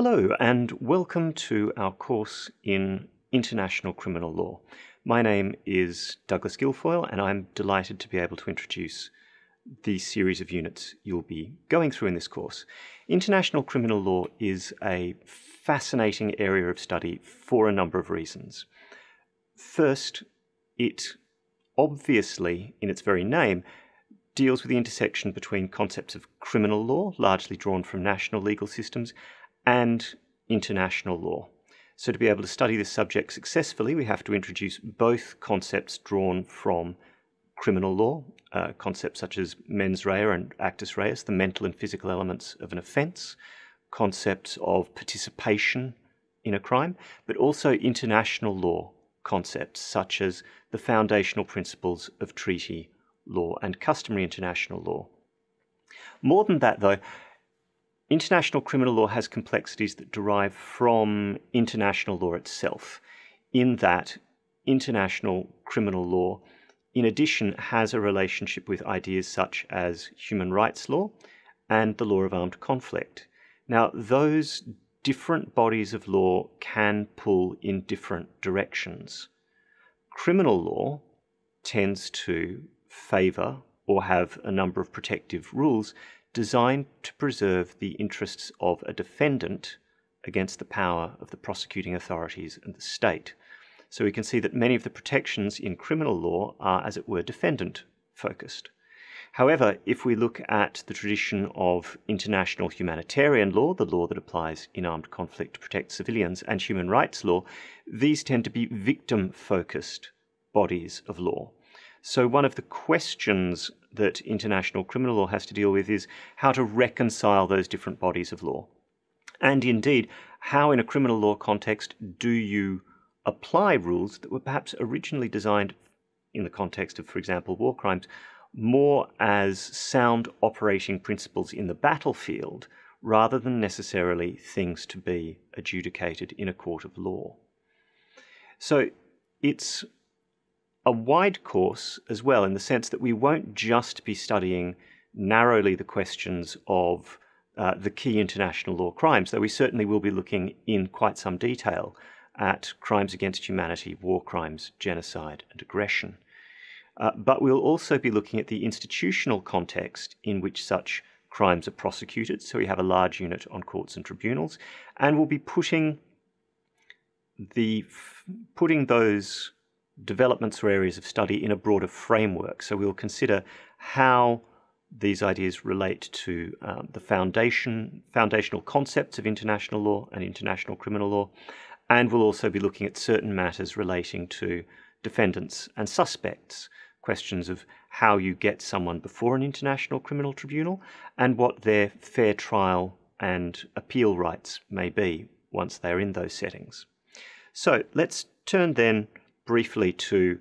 Hello, and welcome to our course in International Criminal Law. My name is Douglas Guilfoyle, and I'm delighted to be able to introduce the series of units you'll be going through in this course. International criminal law is a fascinating area of study for a number of reasons. First, it obviously, in its very name, deals with the intersection between concepts of criminal law, largely drawn from national legal systems, and international law. So, to be able to study this subject successfully, we have to introduce both concepts drawn from criminal law, uh, concepts such as mens rea and actus reus, the mental and physical elements of an offence, concepts of participation in a crime, but also international law concepts such as the foundational principles of treaty law and customary international law. More than that, though, International criminal law has complexities that derive from international law itself, in that international criminal law, in addition, has a relationship with ideas such as human rights law and the law of armed conflict. Now, those different bodies of law can pull in different directions. Criminal law tends to favour or have a number of protective rules designed to preserve the interests of a defendant against the power of the prosecuting authorities and the state. So we can see that many of the protections in criminal law are, as it were, defendant focused. However, if we look at the tradition of international humanitarian law, the law that applies in armed conflict to protect civilians, and human rights law, these tend to be victim focused bodies of law. So, one of the questions that international criminal law has to deal with is how to reconcile those different bodies of law. And indeed, how in a criminal law context do you apply rules that were perhaps originally designed in the context of, for example, war crimes, more as sound operating principles in the battlefield rather than necessarily things to be adjudicated in a court of law. So it's a wide course as well, in the sense that we won't just be studying narrowly the questions of uh, the key international law crimes, though we certainly will be looking in quite some detail at crimes against humanity, war crimes, genocide, and aggression. Uh, but we'll also be looking at the institutional context in which such crimes are prosecuted. So we have a large unit on courts and tribunals, and we'll be putting the putting those developments or areas of study in a broader framework. So we'll consider how these ideas relate to um, the foundation, foundational concepts of international law and international criminal law, and we'll also be looking at certain matters relating to defendants and suspects, questions of how you get someone before an international criminal tribunal, and what their fair trial and appeal rights may be once they're in those settings. So let's turn then briefly to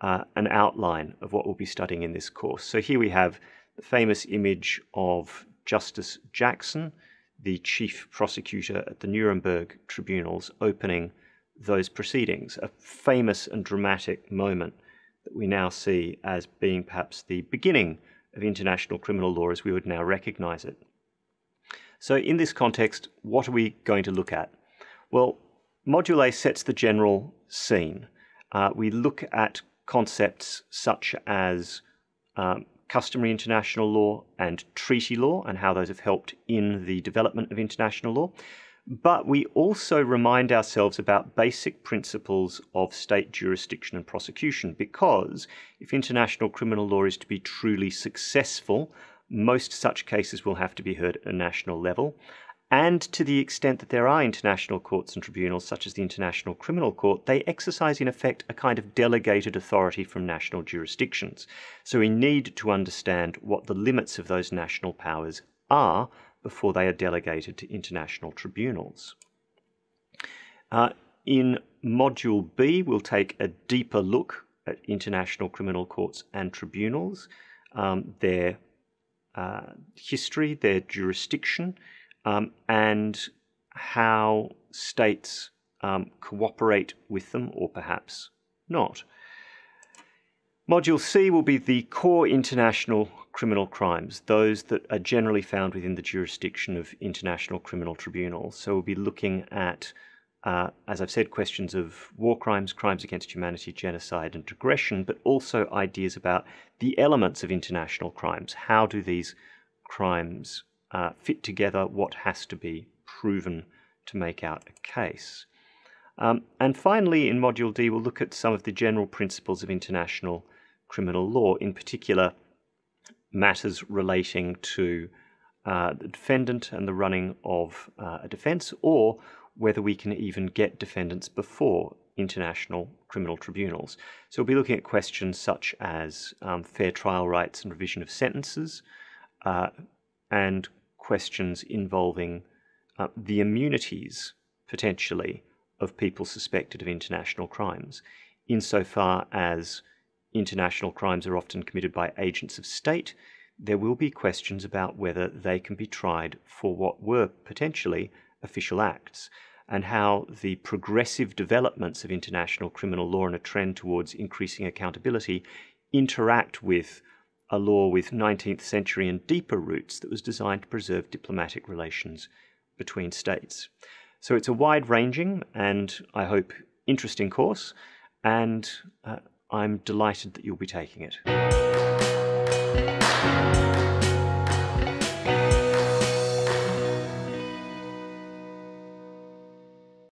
uh, an outline of what we'll be studying in this course. So here we have the famous image of Justice Jackson, the chief prosecutor at the Nuremberg tribunals, opening those proceedings, a famous and dramatic moment that we now see as being perhaps the beginning of international criminal law as we would now recognize it. So, in this context, what are we going to look at? Well, Module A sets the general scene uh, we look at concepts such as um, customary international law and treaty law and how those have helped in the development of international law. But we also remind ourselves about basic principles of state jurisdiction and prosecution because if international criminal law is to be truly successful, most such cases will have to be heard at a national level. And to the extent that there are international courts and tribunals, such as the International Criminal Court, they exercise, in effect, a kind of delegated authority from national jurisdictions. So we need to understand what the limits of those national powers are before they are delegated to international tribunals. Uh, in Module B, we'll take a deeper look at international criminal courts and tribunals, um, their uh, history, their jurisdiction, um, and how states um, cooperate with them or perhaps not. Module C will be the core international criminal crimes, those that are generally found within the jurisdiction of international criminal tribunals. So we'll be looking at, uh, as I've said, questions of war crimes, crimes against humanity, genocide, and aggression, but also ideas about the elements of international crimes. How do these crimes uh, fit together? What has to be proven to make out a case? Um, and finally, in Module D, we'll look at some of the general principles of international criminal law, in particular, matters relating to uh, the defendant and the running of uh, a defence, or whether we can even get defendants before international criminal tribunals. So we'll be looking at questions such as um, fair trial rights and revision of sentences, uh, and questions involving uh, the immunities, potentially, of people suspected of international crimes, insofar as international crimes are often committed by agents of state, there will be questions about whether they can be tried for what were potentially official acts, and how the progressive developments of international criminal law and a trend towards increasing accountability interact with a law with 19th century and deeper roots that was designed to preserve diplomatic relations between states. So it's a wide ranging and I hope interesting course, and uh, I'm delighted that you'll be taking it.